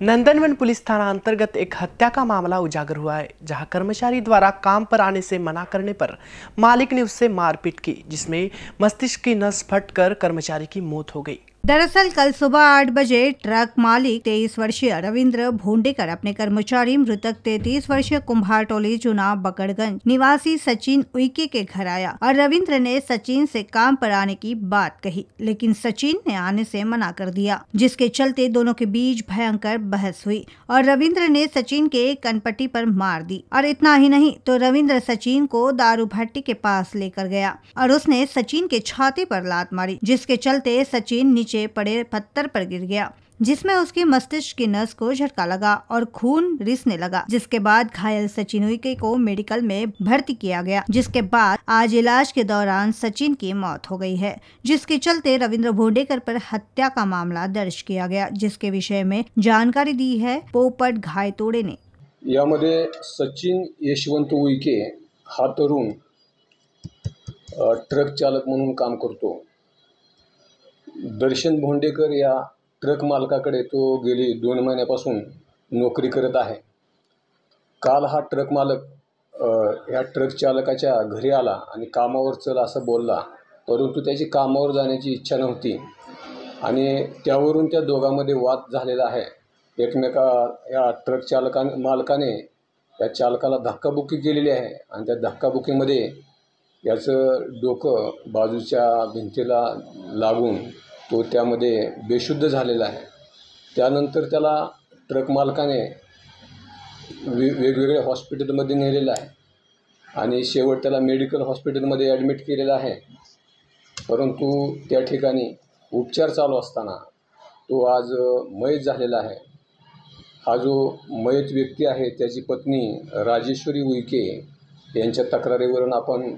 Nandanvan police थाना अंतर्गत एक हत्या का मामला उजागर हुआ है, जहाँ कर्मचारी द्वारा काम पर आने से मना करने पर मालिक ने उससे मारपीट की, जिसमें मस्तिष्क की नस फटकर कर्मचारी की मौत हो गई। दरअसल, कल सुबह आठ बजे ट्रक मालिक तेईस वर्षीय रविंद्र भोंडेकर अपने कर्मचारी मृतक तैतीस वर्षीय कुम्भार टोली चुनाव बकड़गंज निवासी सचिन उइके के घर आया और रविंद्र ने सचिन से काम पर आने की बात कही, लेकिन सचिन ने आने से मना कर दिया, जिसके चलते दोनों के बीच भयंकर बहस हुई और रविंद्र ने सचिन के कनपट्टी पर मार दी। और इतना ही नहीं तो रविंद्र सचिन को दारू भट्टी के पास लेकर गया और उसने सचिन के छाते पर लात मारी, जिसके चलते सचिन पड़े पत्थर पर गिर गया, जिसमें उसकी मस्तिष्क की नस को झटका लगा और खून रिसने लगा, जिसके बाद घायल सचिन उइके को मेडिकल में भर्ती किया गया, जिसके बाद आज इलाज के दौरान सचिन की मौत हो गई है, जिसके चलते रविंद्र भोंडेकर पर हत्या का मामला दर्ज किया गया, जिसके विषय में जानकारी दी है पोपट घायतोड़े ने। यामध्ये सचिन यशवंत उइके हा तरुण ट्रक चालक म्हणून काम करतो. दर्शन भोंडेकर या ट्रक मालकाकडे तो गेली दोन महिन्यापासून नोकरी करत आहे. काल हा ट्रक मालक ह्या या ट्रक चालकाच्या घरी आला आणि कामावर चल असं बोलला परंतु त्याची कामावर जाण्याची इच्छा नव्हती आणि त्यावरून त्या दोघांमध्ये वाद झालेला आहे. एकमेका या ट्रक चालकां मालकाने त्या चालकाला धक्काबुक्की केलेली आहे आणि त्या धक्काबुक्कीमध्ये याचं डोकं बाजूच्या भिंतीला लागून तो त्यामध्ये बेशुद्ध झालेला आहे. त्यानंतर त्याला ट्रक मालकाने वे वेगवेगळ्या हॉस्पिटलमध्ये नेलेलं आहे आणि शेवट त्याला मेडिकल हॉस्पिटलमध्ये ॲडमिट केलेलं आहे. परंतु त्या ठिकाणी उपचार चालू असताना तो आज मयत झालेला आहे. हा जो मयत व्यक्ती आहे त्याची पत्नी राजेश्वरी उईके यांच्या तक्रारीवरून आपण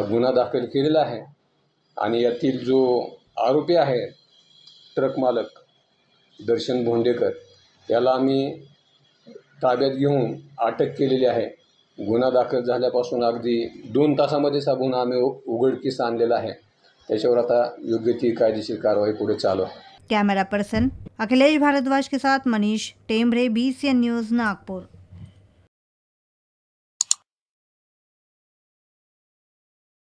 गुन्हा दाखल केलेला आहे. आणि यातील जो आरोपी आहे, ट्रक मालक दर्शन भोंडेकर, याला आम्ही ताब्यात घेऊन अटक केलेली आहे. गुन्हा दाखल झाल्यापासून अगदी दोन तासामध्येच हा गुन्हा आम्ही उघडकीस आणलेला आहे. त्याच्यावर आता योग्य ती कायदेशीर कारवाई पुढे चालू आहे. कैमरा पर्सन अखिलेश भारद्वाज के साथ Manish Temre B C N news Nagpur.